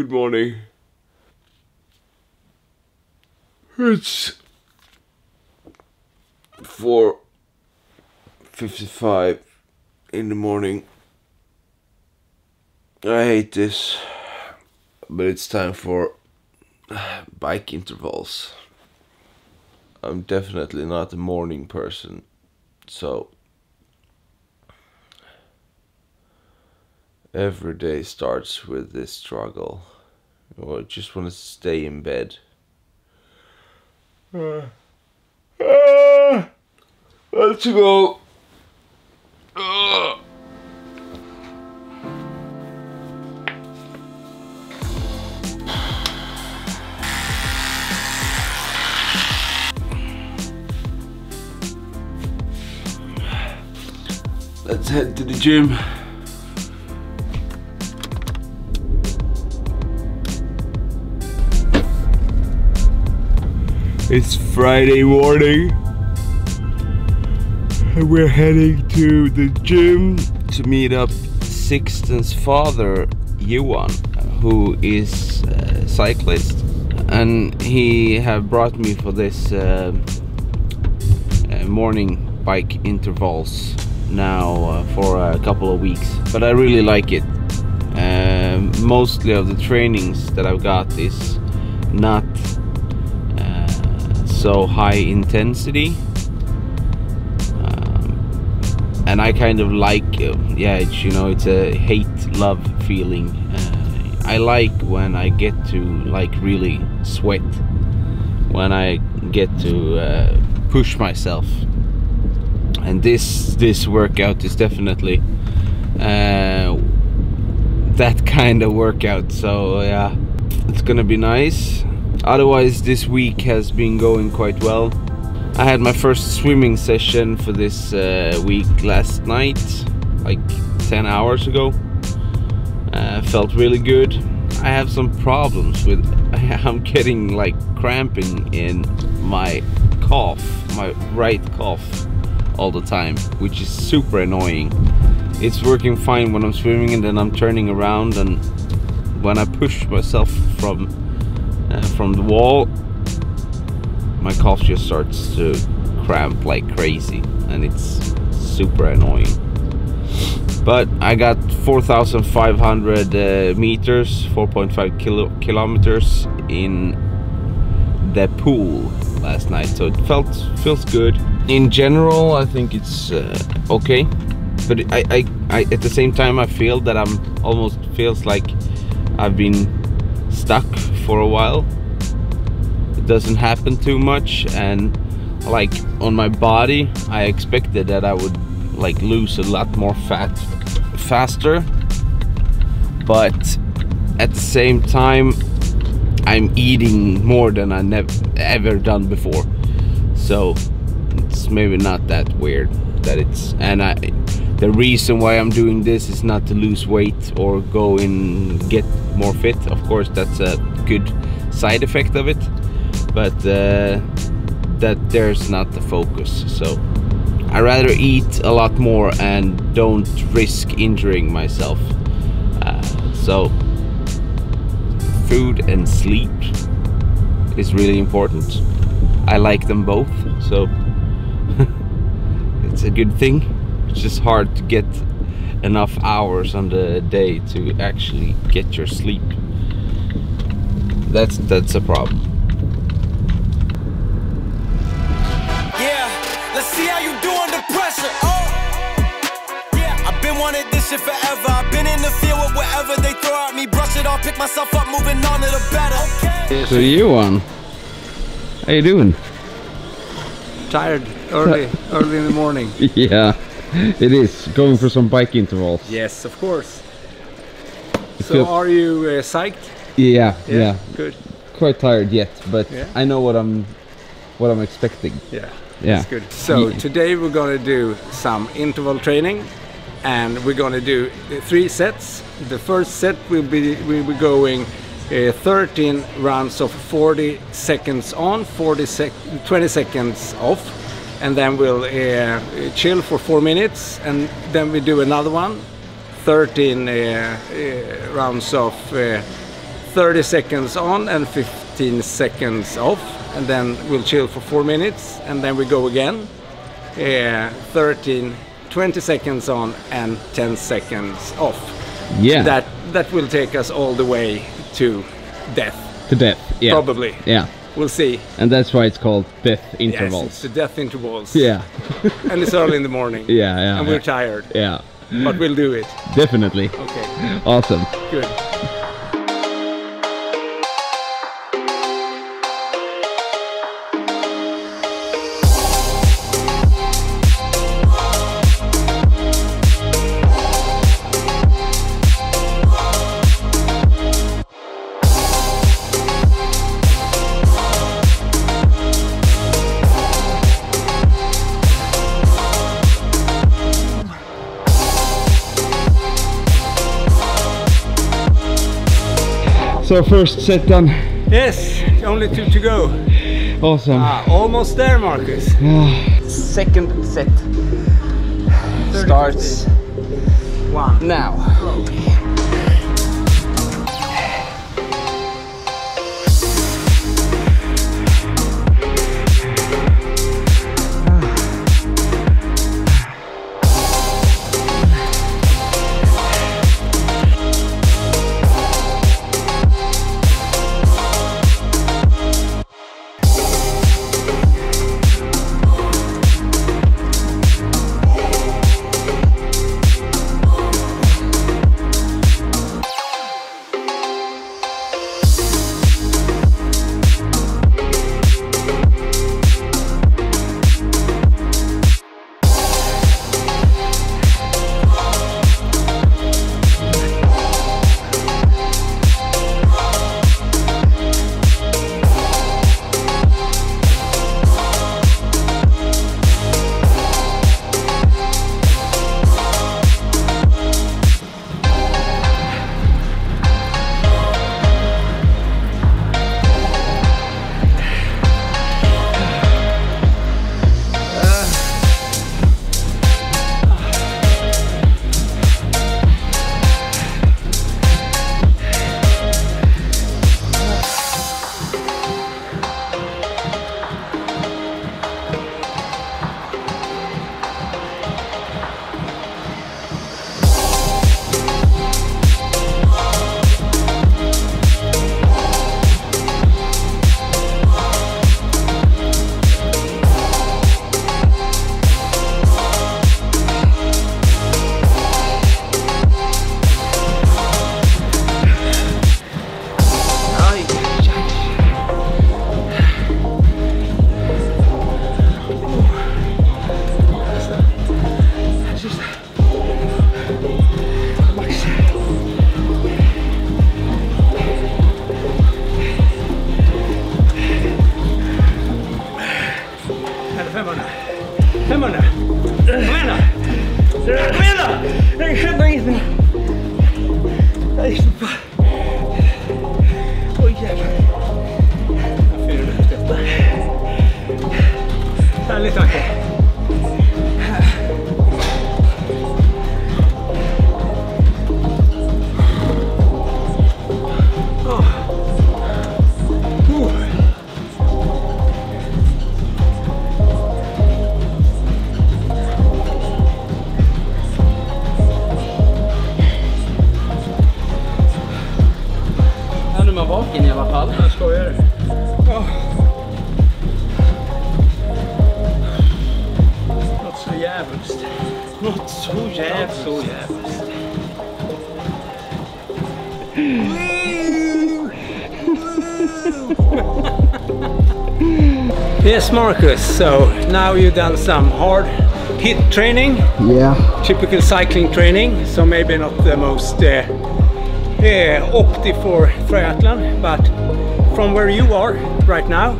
Good morning. It's four fifty-five in the morning. I hate this, but it's time for bike intervals. I'm definitely not a morning person, so every day starts with this struggle. Or I just want to stay in bed. Uh, uh, let's go. Uh. Let's head to the gym. It's Friday morning. And we're heading to the gym to meet up Sixten's father, Johan, who is a cyclist. And he have brought me for this uh, uh, morning bike intervals now uh, for a couple of weeks. But I really like it. Um, mostly of the trainings that I've got is not so high intensity. Um, and I kind of like uh, yeah it's you know it's a hate love feeling. Uh, I like when I get to like really sweat. When I get to uh, push myself. And this this workout is definitely uh, that kind of workout. So yeah it's gonna be nice Otherwise, this week has been going quite well. I had my first swimming session for this uh, week last night, like 10 hours ago. Uh, felt really good. I have some problems with, I'm getting like cramping in my calf, my right calf all the time, which is super annoying. It's working fine when I'm swimming and then I'm turning around and when I push myself from uh, from the wall my calf just starts to cramp like crazy and it's super annoying. But I got 4,500 uh, meters 4.5 kilo kilometers in the pool last night. So it felt feels good. In general I think it's uh, okay. But I, I, I at the same time I feel that I'm almost feels like I've been stuck for a while. It doesn't happen too much and like on my body I expected that I would like lose a lot more fat faster. But at the same time I'm eating more than I never ever done before. So it's maybe not that weird that it's and I the reason why I'm doing this is not to lose weight or go and get more fit. Of course that's a good side effect of it but uh, that there's not the focus. So I rather eat a lot more and don't risk injuring myself. Uh, so food and sleep is really important. I like them both so it's a good thing. It's just hard to get enough hours on the day to actually get your sleep that's that's a problem. Yeah let's see how you do under pressure. Oh. Yeah i've been wanting this shit forever. I've been in the field with whatever they throw at me. Brush it off pick myself up moving on to the better. Okay. so Johan how you doing? Tired early early in the morning. Yeah it is. Going for some bike intervals. Yes, of course. so are you uh, psyched? Yeah, yeah, yeah, Good. Quite tired yet, but yeah. I know what I'm what I'm expecting. Yeah. Yeah. That's good. So yeah. today we're going to do some interval training and we're going to do three sets. The first set will be we'll be going uh, 13 rounds of 40 seconds on, 40 sec 20 seconds off and then we'll uh, chill for four minutes and then we do another one 13 uh, uh, rounds of 30 seconds on and 15 seconds off, and then we'll chill for four minutes, and then we go again. Uh, 13, 20 seconds on and 10 seconds off. Yeah. That that will take us all the way to death, to death. Yeah. probably. Yeah. We'll see. And that's why it's called death intervals Yes, it's the death intervals. yeah. and it's early in the morning. Yeah. Yeah. And yeah. we're tired, yeah. but we'll do it. Definitely. Okay, Awesome. good. So first set done. Yes, only two to go. Awesome. Ah, almost there, Marcus. Second set starts One. now. Eller Något så Jävligt så jävligt. yes, Marcus. So now you've done some hard HIIT training, Yeah. typical cycling training. So maybe not the most uh, uh, opti for triathlon, but from where you are right now,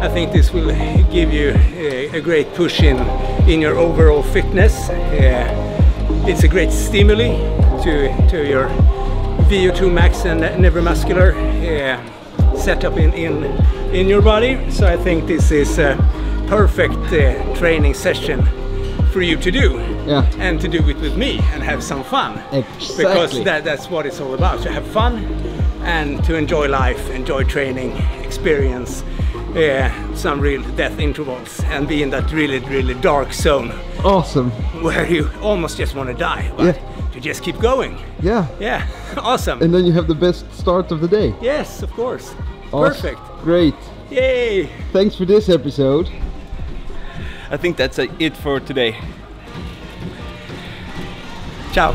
I think this will give you a, a great push in in your overall fitness. Uh, it's a great stimuli to to your VO2 max and neuromuscular uh, setup in, in in your body. So I think this is a perfect uh, training session for you to do Yeah. and to do it with me and have some fun exactly. because that, that's what it's all about to have fun and to enjoy life, enjoy training, experience some real death intervals, and be in that really, really dark zone Awesome. where you almost just want to die, but Yeah. you just keep going. Yeah. Yeah, awesome. And then you have the best start of the day. yes, of course. Awesome. Perfect. Great. Yay! Thanks for this episode. I think that's it for today. Ciao.